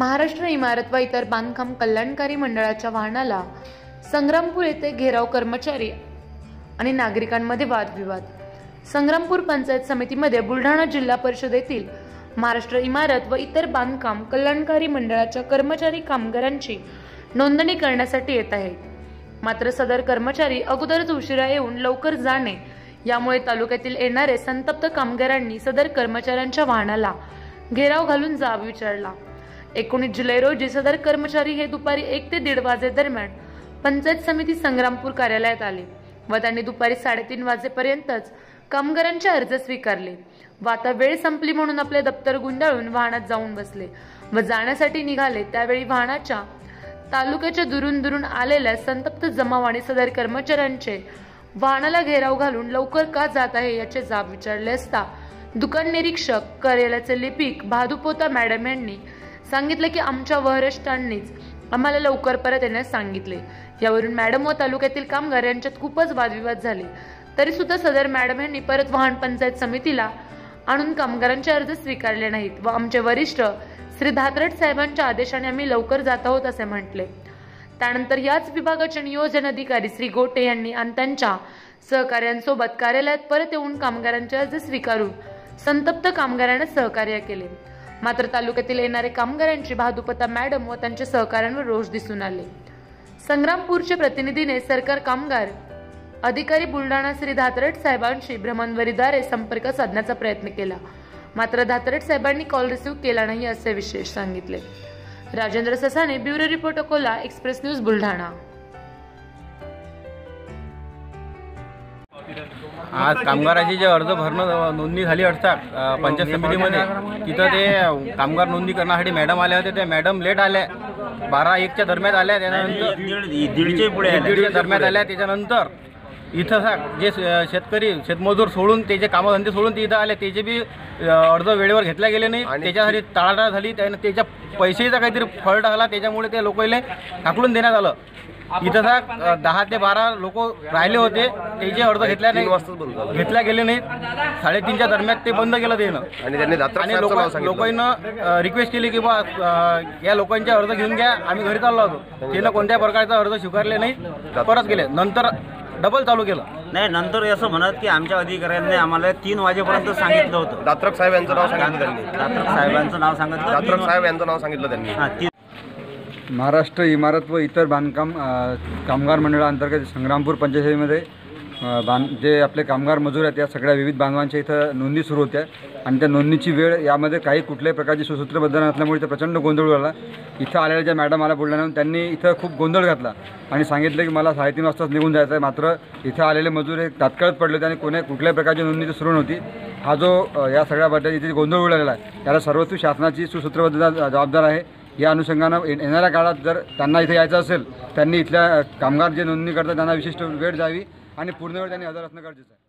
महाराष्ट्र इमारत व इतर बांधकाम कल्याणकारी मंडळाच्या वाहनाला संग्रामपूर येथे घेराव कर्मचारी आणि नागरिकांमध्ये वादविवाद. संग्रामपूर पंचायत समितीमध्ये बुलढाणा जिल्हा परिषदेतील महाराष्ट्र इमारत व इतर बांधकाम कल्याणकारी मंडळाच्या कर्मचारी कामगारांची नोंदणी करण्यासाठी येत आहे. मात्र सदर कर्मचारी अगोदरच उशिरा येऊन लवकर जाणे यामुळे तालुक्यातील येणारे संतप्त कामगारांनी सदर कर्मचाऱ्यांच्या वाहनाला घेराव घालून जाब विचारला. एकोणीस जुलै रोजी सदर कर्मचारी हे दुपारी एक ते दीड वाजे दरम्यान पंचायत समिती संग्रामपूर कार्यालयात आले व त्यांनी दुपारी साडेतीन वाजेपर्यंतच कामगारांचे अर्ज स्वीकारले व आता वेळ संपली म्हणून आपले दप्तर गुंडाळून वाहनात जाऊन बसले व जाण्यासाठी निघाले त्यावेळी वाहनाच्या तालुक्याच्या दुरून दुरून आलेल्या संतप्त जमाव आणि सदर कर्मचाऱ्यांचे वाहनाला घेराव घालून लवकर का जात आहे याचे जाब विचारले असता दुकान निरीक्षक कार्यालयाचे लिपिक भादुपोता मॅडम यांनी सांगितलं की आमच्या वरिष्ठांनीच आम्हाला लवकर परत येण्यास सांगितले. यावरून मॅडम व तालुक्यातील कामगार यांच्यात खूपच वादविवाद झाले. तरी सुद्धा सदर मॅडम यांनी परत वाहन पंचायत समितीला आणून कामगारांचे अर्ज स्वीकारले नाहीत व आमचे वरिष्ठ श्री धातरट साहेबांच्या आदेशाने आम्ही लवकर जात आहोत असे म्हटले. त्यानंतर याच विभागाचे नियोजन अधिकारी श्री गोटे यांनी आणि त्यांच्या सहकाऱ्यांसोबत कार्यालयात परत येऊन कामगारांचे अर्ज स्वीकारून संतप्त कामगारांना सहकार्य केले. मात्र तालुक्यातील येणारे कामगारांची भादुपता मॅडम व त्यांच्या सहकाऱ्यांवर रोष दिसून आले. संग्रामपूरच्या प्रतिनिधीने सरकार कामगार अधिकारी बुलढाणा श्री धातरट साहेबांशी भ्रमणवरीद्वारे संपर्क साधण्याचा प्रयत्न केला. मात्र धातरट साहेबांनी कॉल रिसीव्ह केला नाही असे विशेष सांगितले. Rajendra Sasane bureau report Akola express news Buldhana. आज कामगाराची जे अर्ज भरणं नोंदणी झाली असतात पंचायत समितीमध्ये तिथं ते कामगार नोंदणी करण्यासाठी मॅडम आल्या होत्या त्या मॅडम लेट आल्या. बारा एकच्या दरम्यान आल्या त्याच्यानंतर दीड दीडचे पुढे दीड- दीडच्या दरम्यान आल्या त्याच्यानंतर इथं सा जे शेतकरी शेतमजूर सोडून ते जे कामधंदे सोडून ते इथं आले त्याचे बी अर्ज वेळेवर घेतला गेले नाही त्याच्यासाठी टाळाटाळ झाली त्यानं त्याच्या पैसेचा काहीतरी फळ टाकला त्याच्यामुळे त्या लोकांना हाकलून देण्यात आलं. इथं अ, दहा ते बारा लोक राहिले होते. त्याचे अर्ज घेतल्या नाही घेतल्या गेले नाहीत. साडेतीनच्या दरम्यान ते बंद केलं त्यानं. आणि त्यांनी दात्रा आणि साहेबचं लोक नाव सांगितलं. लोकांना रिक्वेस्ट केली की बा अ, या लोकांचे अर्ज घेऊन घ्या आम्ही घरी चाललो होतो. त्यानं कोणत्या प्रकारचा अर्ज स्वीकारले नाही परत गेले. नंतर डबल चालू केलं. नाही नंतर असं म्हणत की आमच्या अधिकाऱ्यांनी आम्हाला तीन वाजेपर्यंत सांगितलं होतं. दात्रक साहेब यांचं नाव सांगितलं त्यांनी. दात्रक साहेबांचं नाव सांगितलं. दात्रक तीन साहेब यांचं नाव सांगितलं त्यांनी. हा तीन महाराष्ट्र इमारत व इतर बांधकाम कामगार मंडळाअंतर्गत संग्रामपूर पंचायतीमध्ये बांध जे आपले कामगार मजूर आहेत या सगळ्या विविध बांधवांच्या इथं नोंदणी सुरू होत्या. आणि त्या नोंदणीची वेळ यामध्ये काही कुठल्याही प्रकारची सुसूत्रबद्ध नसल्यामुळे इथं प्रचंड गोंधळ झाला इथं आलेल्या ज्या मॅडम आल्या बुलढाण्याहून त्यांनी इथं खूप गोंधळ घातला आणि सांगितलं की मला साडेतीन वाजताच निघून जायचं आहे मात्र इथं आलेले मजूर हे तात्काळच पडले होते आणि कोण्या कुठल्याही प्रकारची नोंदणी सुरू नव्हती. हा जो या सगळ्या बद्दल इथे गोंधळ उडालेला आहे त्याला सर्वस्वी शासनाची सुसूत्रबद्धता जबाबदार आहे. या अनुषंगानं ये- येणाऱ्या काळात जर त्यांना इथे यायचं असेल त्यांनी इथल्या कामगार जे नोंदणी करतात त्यांना विशिष्ट वेळ द्यावी आणि पूर्ण वेळ त्यांनी हजर असणं गरजेचं आहे.